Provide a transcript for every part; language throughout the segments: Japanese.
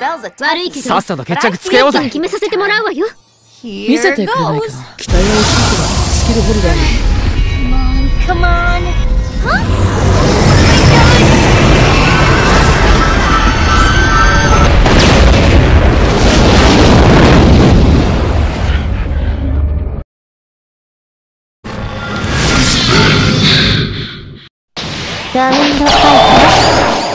悪いけどさっさと決着つけようぜ。決めさせてもらうわよ。見せてくれないか。な期待は惜しいけどスキルホルダーに Come on, Huh? ラウンドファイト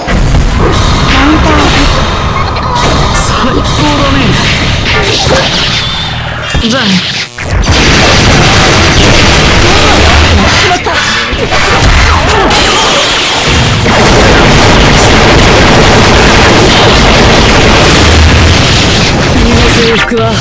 最高だねじゃあ君の制服は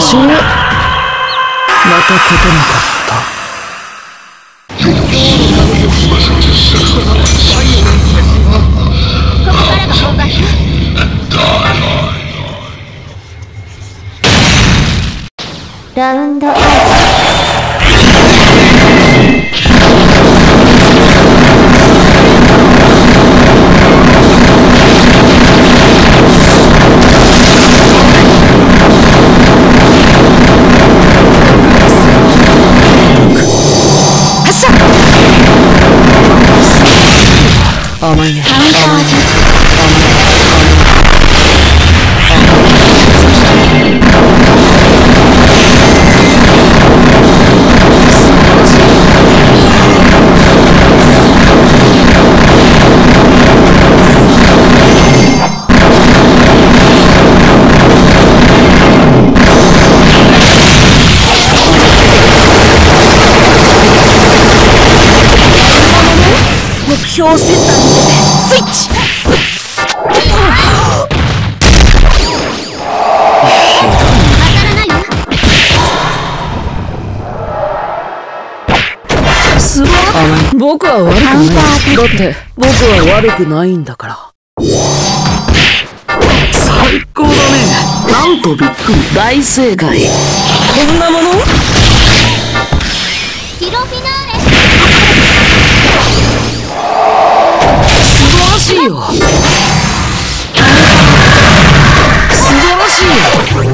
しいまた勝てなかった。ラウンドアウト甘いねカウンターアタック目標センター僕は悪くない。だって僕は悪くないんだから。最高だね。なんとびっくり。大正解。こんなもの？ヒロフィナーレしいよ。素晴らしいよ。